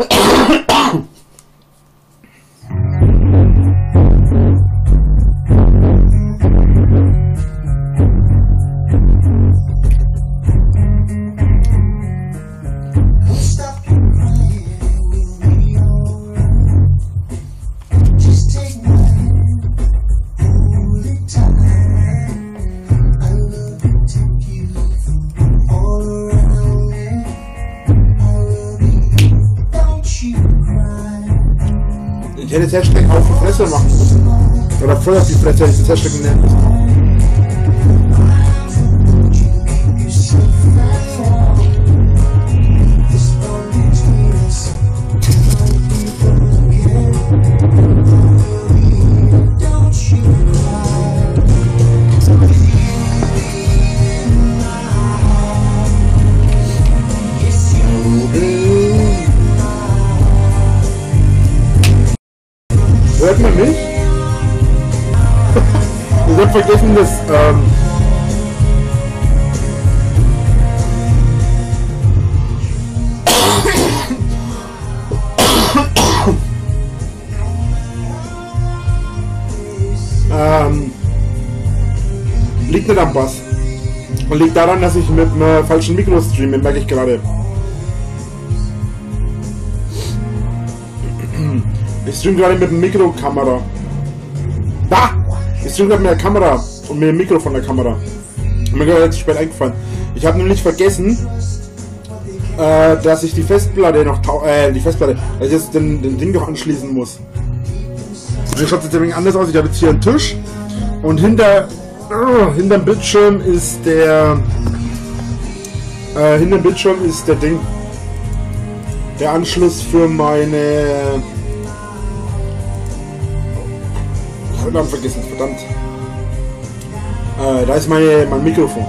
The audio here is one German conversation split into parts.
Oh, voll auf Hab vergessen, dass. Ähm ähm, liegt nicht am Bass. Und liegt daran, dass ich mit einem falschen Mikro streame, merke ich gerade. Ich stream gerade mit dem Mikrokamera. Da! Ich gerade mit der Kamera und dem Mikro von der Kamera. Mir gerade jetzt spät eingefallen. Ich habe nämlich vergessen, äh, dass ich die Festplatte noch äh, die Festplatte, dass ich jetzt den, den Ding noch anschließen muss. So schaut jetzt ein wenig anders aus. Ich habe jetzt hier einen Tisch und hinter oh, hinterm Bildschirm ist der äh, hinterm Bildschirm ist der Ding der Anschluss für meine Namen vergessen, verdammt. Äh, da ist meine, mein Mikrofon.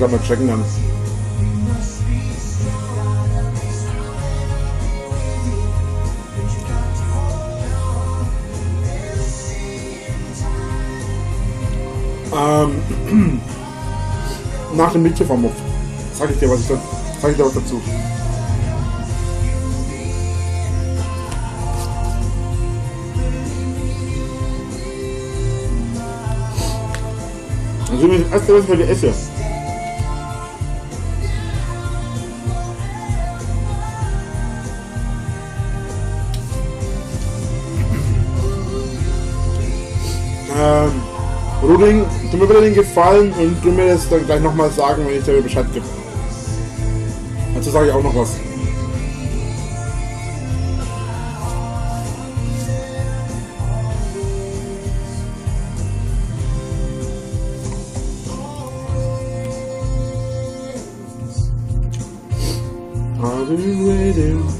Gerade mal checken dann. Ähm, nach dem Mädchen vom Muff. Sag ich dir was ich da, sag ich dir was dazu. Also das erste, was ich heute esse. Tu mir bitte den Gefallen und du mir das dann gleich nochmal sagen, wenn ich dir Bescheid gebe. Dazu sage ich auch noch was. I've been waiting.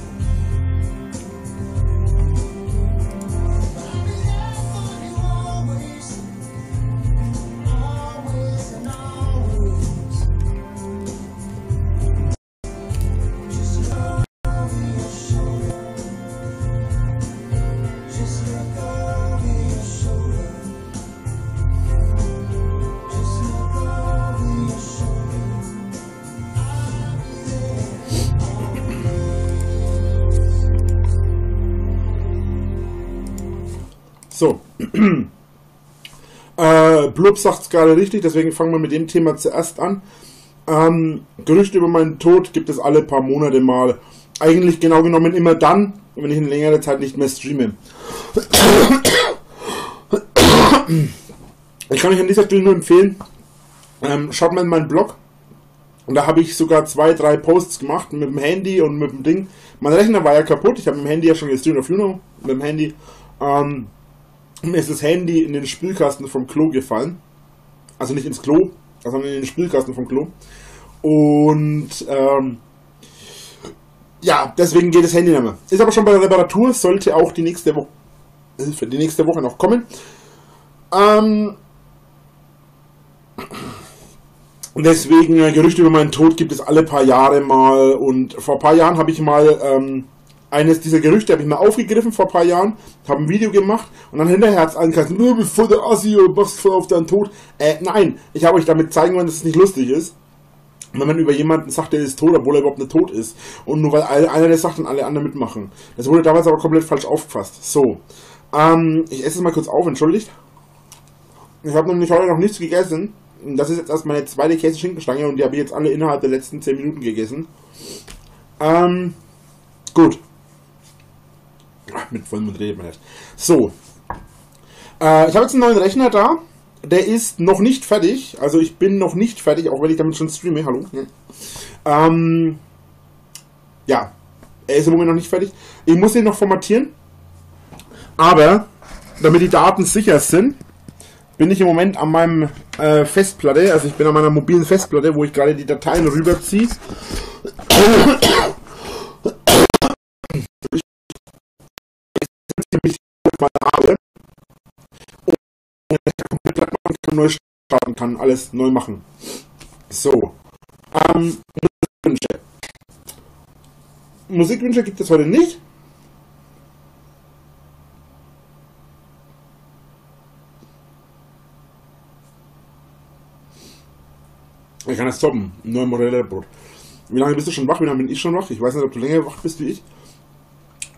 äh, Blub sagt es gerade richtig, deswegen fangen wir mit dem Thema zuerst an. Ähm, Gerüchte über meinen Tod gibt es alle paar Monate mal. Eigentlich genau genommen immer dann, wenn ich in längerer Zeit nicht mehr streame. Ich kann euch an dieser Stelle nur empfehlen, ähm, schaut mal in meinen Blog. Und da habe ich sogar zwei, drei Posts gemacht mit dem Handy und mit dem Ding. Mein Rechner war ja kaputt. Ich habe mit dem Handy ja schon gestreamt auf Juno. Mit dem Handy. Ähm, mir ist das Handy in den Spülkasten vom Klo gefallen. Also nicht ins Klo, sondern in den Spülkasten vom Klo. Und ähm, ja, deswegen geht das Handy nicht mehr. Ist aber schon bei der Reparatur, sollte auch die nächste Woche für die nächste Woche noch kommen. Ähm, deswegen, äh, Gerüchte über meinen Tod gibt es alle paar Jahre mal. Und vor ein paar Jahren habe ich mal ähm, eines dieser Gerüchte habe ich mal aufgegriffen vor ein paar Jahren, habe ein Video gemacht und dann hinterher hat es angekastet, du bist voll der Assi und machst voll auf deinen Tod. Äh, nein, ich habe euch damit zeigen wollen, dass es nicht lustig ist. Wenn man über jemanden sagt, der ist tot, obwohl er überhaupt nicht tot ist. Und nur weil einer das sagt, dann alle anderen mitmachen. Das wurde damals aber komplett falsch aufgefasst. So. Ähm, ich esse es mal kurz auf, entschuldigt. Ich habe nämlich heute noch nichts gegessen. Das ist jetzt erst meine zweite Käse-Schinkenstange und die habe ich jetzt alle innerhalb der letzten 10 Minuten gegessen. Ähm, gut. Ach, mit Vollmond redet man nicht. So. Äh, ich habe jetzt einen neuen Rechner da. Der ist noch nicht fertig. Also ich bin noch nicht fertig, auch wenn ich damit schon streame. Hallo. Ähm, ja. Er ist im Moment noch nicht fertig. Ich muss ihn noch formatieren. Aber, damit die Daten sicher sind, bin ich im Moment an meinem äh, Festplatte, also ich bin an meiner mobilen Festplatte, wo ich gerade die Dateien rüberziehe. Neu starten kann, alles neu machen. So. Ähm, Musikwünsche. Musikwünsche gibt es heute nicht. Ich kann es toppen. Neue Morellerbrot. Wie lange bist du schon wach? Wie lange bin ich schon wach? Ich weiß nicht, ob du länger wach bist wie ich.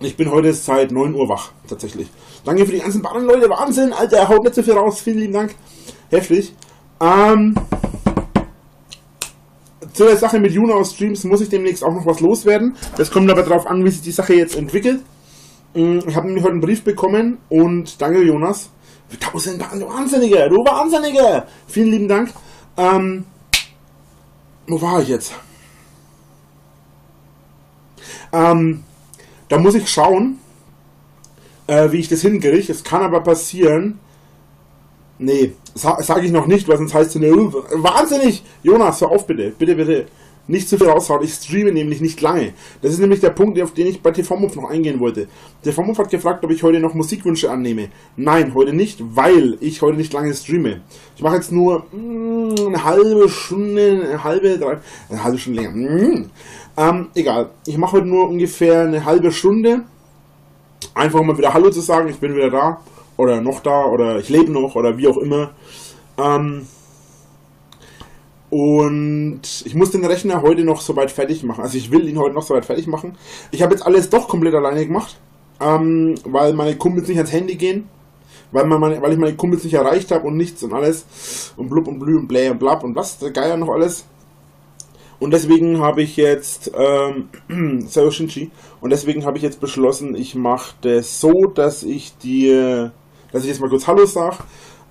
Ich bin heute seit 9 Uhr wach, tatsächlich. Danke für die ganzen Bahnen, Leute. Wahnsinn, Alter. Haut nicht so viel raus. Vielen lieben Dank. Heftig. Ähm, zu der Sache mit Juno aus Streams muss ich demnächst auch noch was loswerden. Das kommt aber darauf an, wie sich die Sache jetzt entwickelt. Mm, ich habe nämlich heute einen Brief bekommen und danke, Jonas. Tausend Dank, du Wahnsinniger, du Wahnsinniger. Vielen lieben Dank. Ähm, wo war ich jetzt? Ähm, da muss ich schauen, äh, wie ich das hinkriege. Es kann aber passieren. Nee, sa sage ich noch nicht, weil sonst heißt es, wahnsinnig! Jonas, hör auf bitte, bitte, bitte. Nicht zu viel raushauen. Ich streame nämlich nicht lange. Das ist nämlich der Punkt, auf den ich bei TV-Move noch eingehen wollte. TV-Move hat gefragt, ob ich heute noch Musikwünsche annehme. Nein, heute nicht, weil ich heute nicht lange streame. Ich mache jetzt nur mm, eine halbe Stunde, eine halbe, drei, eine halbe Stunde länger. Mm. Ähm, egal. Ich mache heute nur ungefähr eine halbe Stunde. Einfach mal wieder Hallo zu sagen, ich bin wieder da. Oder noch da, oder ich lebe noch, oder wie auch immer. Ähm, und ich muss den Rechner heute noch soweit fertig machen. Also ich will ihn heute noch soweit fertig machen. Ich habe jetzt alles doch komplett alleine gemacht. Ähm, weil meine Kumpels nicht ans Handy gehen. Weil, man meine, weil ich meine Kumpels nicht erreicht habe und nichts und alles. Und blub und blü und blä und blab und was, der Geier noch alles. Und deswegen habe ich jetzt, ähm, Shinchi, und deswegen habe ich jetzt beschlossen, ich mache das so, dass ich dir, dass ich jetzt mal kurz Hallo sage,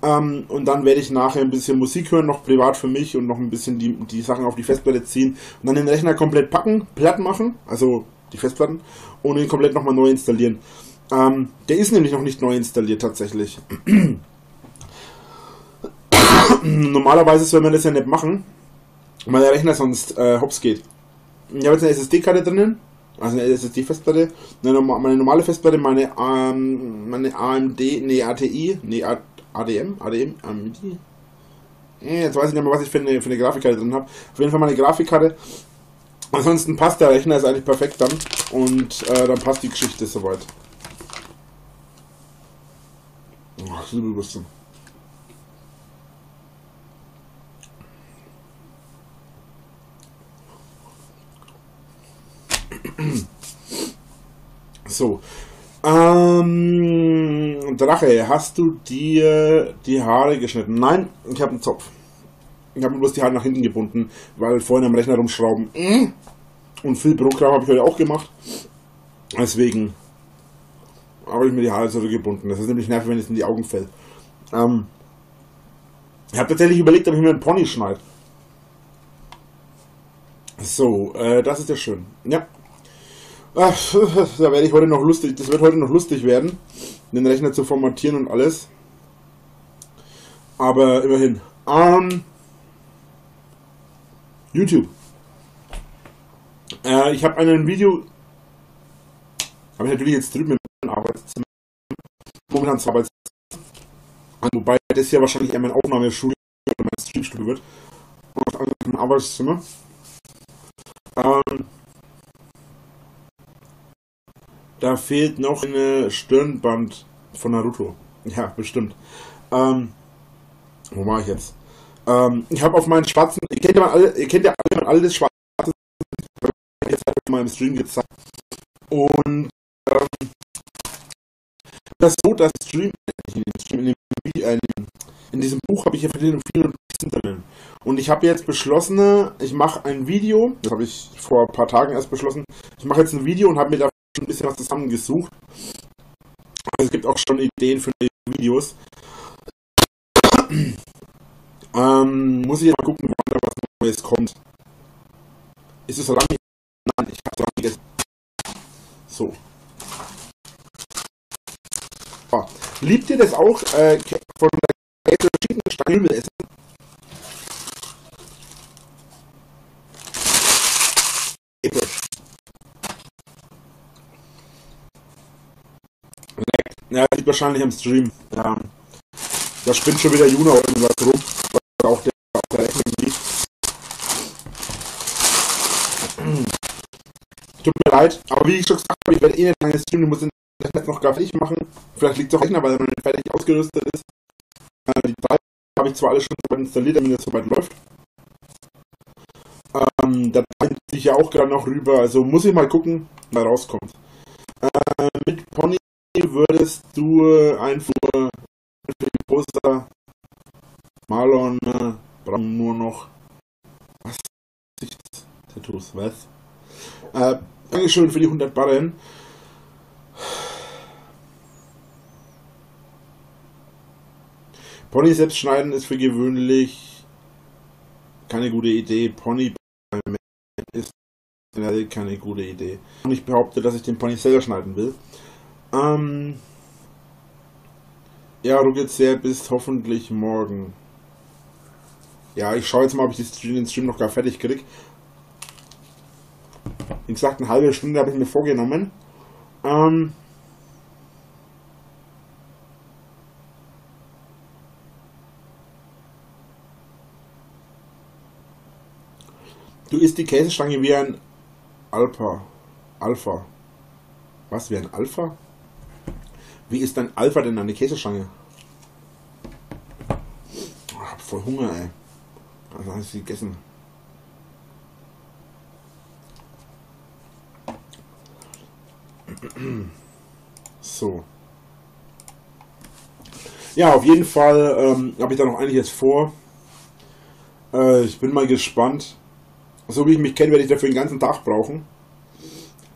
ähm, und dann werde ich nachher ein bisschen Musik hören, noch privat für mich und noch ein bisschen die, die Sachen auf die Festplatte ziehen und dann den Rechner komplett packen, platt machen, also die Festplatten, und ihn komplett nochmal neu installieren. Ähm, der ist nämlich noch nicht neu installiert tatsächlich. Normalerweise soll man das ja nicht machen, weil der Rechner sonst äh, hops geht. Ich habe jetzt eine SSD-Karte drinnen, also eine SSD-Festplatte, meine normale Festplatte, meine, ähm, meine AMD, nee, ATI, nee, ADM, ADM, AMD. Jetzt weiß ich nicht mehr, was ich für eine, für eine Grafikkarte drin habe. Auf jeden Fall meine Grafikkarte. Ansonsten passt der Rechner, ist eigentlich perfekt dann. Und äh, dann passt die Geschichte soweit. Oh, das So. Ähm, Drache, hast du dir die Haare geschnitten? Nein, ich habe einen Zopf. Ich habe bloß die Haare nach hinten gebunden, weil vorhin am Rechner rumschrauben. Und viel Programm habe ich heute auch gemacht. Deswegen habe ich mir die Haare zurückgebunden. Das ist nämlich nervig, wenn es in die Augen fällt. Ähm, ich habe tatsächlich überlegt, ob ich mir einen Pony schneide. So, äh, das ist ja schön. Ja, Ach, da werde ich heute noch lustig, das wird heute noch lustig werden, den Rechner zu formatieren und alles. Aber immerhin. Ähm, YouTube. Äh, ich habe einen Video, habe ich natürlich jetzt drüben im Arbeitszimmer, momentan zwar bei wobei das hier wahrscheinlich eher mein Aufnahmestudio oder mein Streamstudio wird. Und ein Arbeitszimmer. Ähm, da fehlt noch eine Stirnband von Naruto. Ja, bestimmt. Ähm, wo war ich jetzt? Ähm, ich habe auf meinen schwarzen, ihr kennt ja alle, ihr kennt ja alle mein altes schwarzes, jetzt habe ich mal im Stream gezeigt. Und ähm, das so, dass Stream, in, dem, in, diesem Buch habe ich ja viele Notizen drin. Und ich habe jetzt beschlossen, ich mache ein Video, das habe ich vor ein paar Tagen erst beschlossen, ich mache jetzt ein Video und habe mir da schon ein bisschen was zusammengesucht. Also es gibt auch schon Ideen für die Videos. Ähm, muss ich mal gucken, wann da was Neues kommt. Ist es Rami? Nein, ich habe Rami gegessen. So. Ah. Liebt ihr das auch, äh, von der Chicken Stangel essen? Ja, liegt wahrscheinlich am Stream. Ja. Da spinnt schon wieder Juna irgendwas rum auch der Rechnung liegt. Tut mir leid, aber wie ich schon gesagt habe, ich werde eh nicht lange streamen, ich muss den Internet noch gar fertig machen. Vielleicht liegt es auch Rechner, weil er noch nicht fertig ausgerüstet ist. Äh, die drei habe ich zwar alles schon installiert, damit es soweit läuft. Ähm, da ziehe ich ja auch gerade noch rüber, also muss ich mal gucken, was rauskommt. Äh, mit Pony würdest du einfach für den Poster Marlon äh, braucht nur noch was? Tattoos, was? Äh, Dankeschön für die 100 Barren. Pony selbst schneiden ist für gewöhnlich keine gute Idee. Pony ist keine gute Idee. Und ich behaupte, dass ich den Pony selber schneiden will. Ähm ja, geht's sehr bis hoffentlich morgen. Ja, ich schaue jetzt mal, ob ich den Stream noch gar fertig kriege. Wie gesagt, eine halbe Stunde habe ich mir vorgenommen. Ähm du isst die Käsestange wie ein Alpha. Alpha. Was, wie ein Alpha? Wie ist ein Alpha denn eine Käsestange? Ich hab voll Hunger, ey. Also ich sie gegessen. So. Ja, auf jeden Fall ähm, habe ich da noch einiges vor. Äh, ich bin mal gespannt. So wie ich mich kenne, werde ich dafür den ganzen Tag brauchen.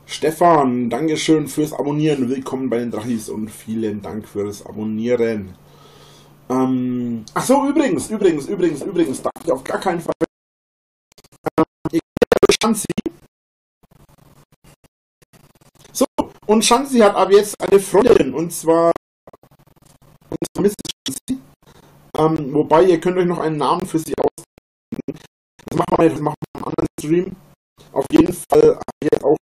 Stefan, Dankeschön fürs Abonnieren. Willkommen bei den Drachis und vielen Dank fürs Abonnieren. Ähm, ach so, übrigens, übrigens, übrigens, übrigens, darf ich auf gar keinen Fall. Ähm, Schanzi. So, und Schanzi hat aber jetzt eine Freundin, und zwar, Mrs. Schanzi. Ähm, wobei, ihr könnt euch noch einen Namen für sie ausdenken. Das machen wir jetzt, das machen wir im anderen Stream. Auf jeden Fall habe jetzt auch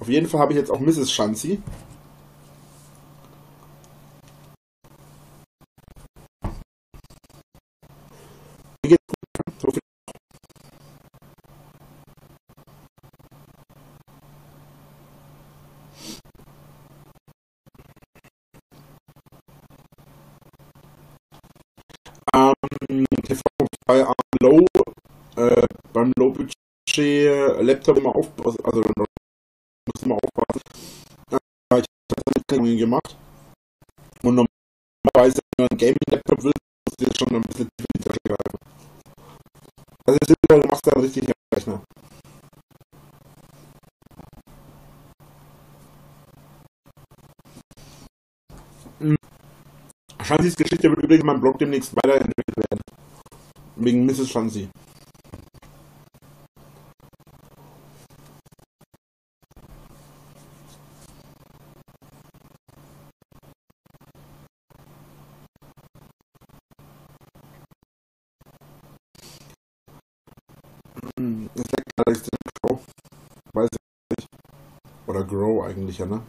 Auf jeden Fall habe ich jetzt auch Mrs. Bei einem Low, äh, beim Low Budget äh, Laptop immer aufpassen, also muss immer aufpassen. Äh, ich habe das gemacht. Und normalerweise, wenn man einen Gaming-Laptop will, muss du jetzt schon ein bisschen tief in die Tasche greifen. Also jetzt du machst da einen richtigen Rechner. Hm. Shansis Geschichte wird übrigens in meinem Blog demnächst weiterentwickelt werden. Wegen Mrs. Shansi. Hm, Grow. Weiß ich. Oder Grow eigentlich. ordentlicher, ne?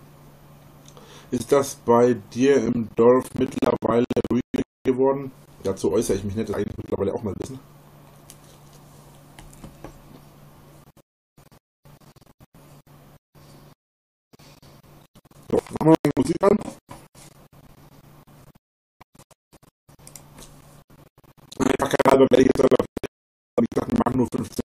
Ist das bei dir im Dorf mittlerweile ruhiger geworden? Dazu äußere ich mich nicht, das eigentlich mittlerweile auch mal wissen. Musik an. Einfach keine halbe Welle, ich gesagt, wir machen nur 15